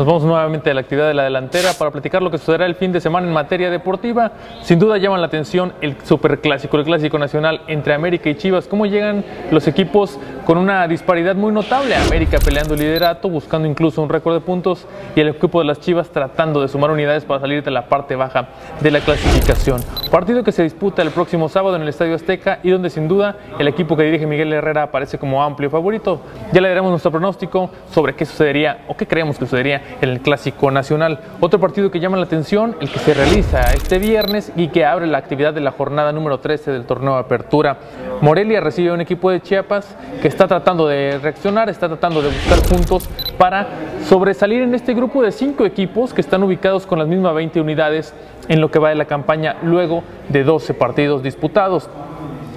Nos vamos nuevamente a la actividad de la delantera para platicar lo que sucederá el fin de semana en materia deportiva. Sin duda llama la atención el superclásico, el clásico nacional entre América y Chivas. ¿Cómo llegan los equipos con una disparidad muy notable? América peleando el liderato, buscando incluso un récord de puntos y el equipo de las Chivas tratando de sumar unidades para salir de la parte baja de la clasificación. Partido que se disputa el próximo sábado en el Estadio Azteca y donde sin duda el equipo que dirige Miguel Herrera aparece como amplio favorito. Ya le daremos nuestro pronóstico sobre qué sucedería o qué creemos que sucedería el Clásico Nacional. Otro partido que llama la atención, el que se realiza este viernes y que abre la actividad de la jornada número 13 del torneo de apertura. Morelia recibe un equipo de Chiapas que está tratando de reaccionar, está tratando de buscar puntos para sobresalir en este grupo de cinco equipos que están ubicados con las mismas 20 unidades en lo que va de la campaña luego de 12 partidos disputados.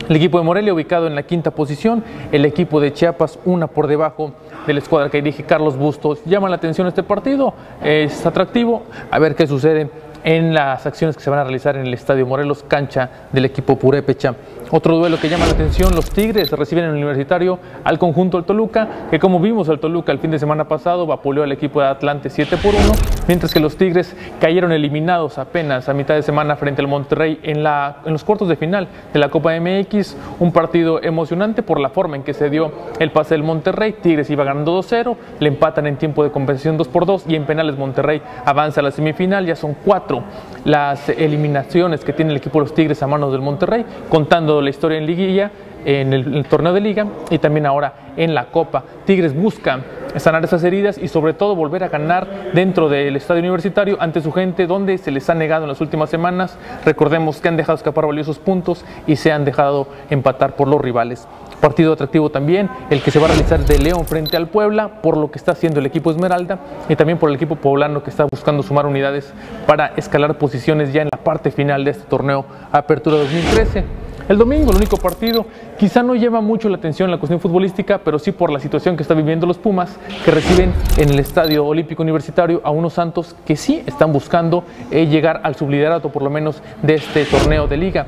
El equipo de Morelia ubicado en la quinta posición, el equipo de Chiapas una por debajo de la escuadra que dirige Carlos Bustos. Llama la atención este partido, es atractivo, a ver qué sucede en las acciones que se van a realizar en el Estadio Morelos, cancha del equipo Purépecha. Otro duelo que llama la atención, los Tigres reciben en el Universitario al conjunto del Toluca, que como vimos el Toluca el fin de semana pasado vapuleó al equipo de Atlante 7 por 1, mientras que los Tigres cayeron eliminados apenas a mitad de semana frente al Monterrey en los cuartos de final de la Copa MX, un partido emocionante por la forma en que se dio el pase del Monterrey, Tigres iba ganando 2-0, le empatan en tiempo de compensación 2 por 2 y en penales Monterrey avanza a la semifinal, ya son cuatro las eliminaciones que tiene el equipo de los Tigres a manos del Monterrey, contando la historia en liguilla, en el, torneo de liga y también ahora en la Copa. Tigres busca sanar esas heridas y sobre todo volver a ganar dentro del estadio universitario ante su gente donde se les ha negado en las últimas semanas. Recordemos que han dejado escapar valiosos puntos y se han dejado empatar por los rivales. Partido atractivo también, el que se va a realizar de León frente al Puebla, por lo que está haciendo el equipo Esmeralda y también por el equipo poblano que está buscando sumar unidades para escalar posiciones ya en la parte final de este torneo Apertura 2013. El domingo, el único partido, quizá no lleva mucho la atención la cuestión futbolística, pero sí por la situación que están viviendo los Pumas, que reciben en el Estadio Olímpico Universitario a unos Santos que sí están buscando eh, llegar al subliderato, por lo menos, de este torneo de liga.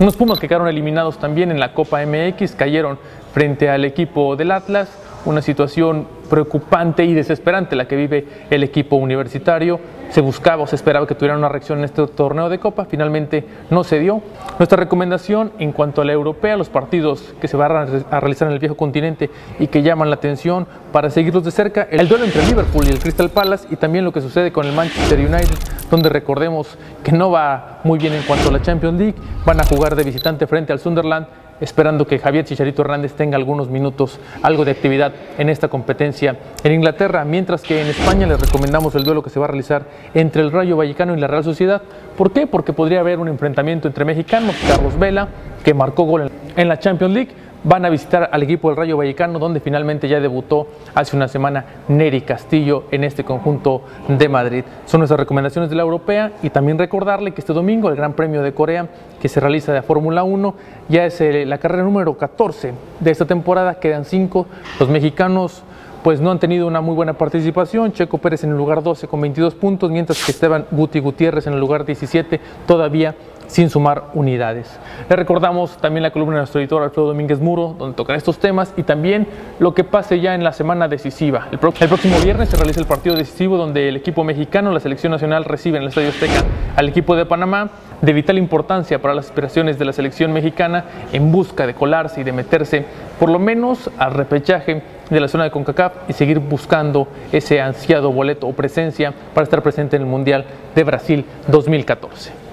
Unos Pumas que quedaron eliminados también en la Copa MX, cayeron frente al equipo del Atlas, una situación preocupante y desesperante la que vive el equipo universitario. Se buscaba o se esperaba que tuvieran una reacción en este torneo de Copa, finalmente no se dio. Nuestra recomendación en cuanto a la europea, los partidos que se van a realizar en el viejo continente y que llaman la atención para seguirlos de cerca, el duelo entre Liverpool y el Crystal Palace y también lo que sucede con el Manchester United, donde recordemos que no va muy bien en cuanto a la Champions League, van a jugar de visitante frente al Sunderland esperando que Javier Chicharito Hernández tenga algunos minutos, algo de actividad en esta competencia en Inglaterra, mientras que en España les recomendamos el duelo que se va a realizar entre el Rayo Vallecano y la Real Sociedad. ¿Por qué? Porque podría haber un enfrentamiento entre mexicanos, Carlos Vela, que marcó gol en la Champions League, van a visitar al equipo del Rayo Vallecano, donde finalmente ya debutó hace una semana Neri Castillo en este conjunto de Madrid. Son nuestras recomendaciones de la europea y también recordarle que este domingo el Gran Premio de Corea que se realiza de Fórmula 1 ya es la carrera número 14 de esta temporada, quedan cinco. Los mexicanos pues no han tenido una muy buena participación. Checo Pérez en el lugar 12 con 22 puntos, mientras que Esteban Guti Gutiérrez en el lugar 17 todavía sin sumar unidades. Le recordamos también la columna de nuestro editor Alfredo Domínguez Muro, donde tocan estos temas y también lo que pase ya en la semana decisiva. El, próximo viernes se realiza el partido decisivo donde el equipo mexicano, la selección nacional, recibe en el Estadio Azteca al equipo de Panamá, de vital importancia para las aspiraciones de la selección mexicana en busca de colarse y de meterse por lo menos al repechaje de la zona de CONCACAF y seguir buscando ese ansiado boleto o presencia para estar presente en el Mundial de Brasil 2014.